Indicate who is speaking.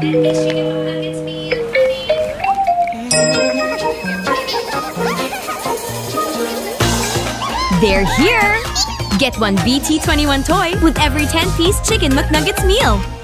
Speaker 1: They're here! Get one BT21 toy with every 10-piece Chicken McNuggets meal.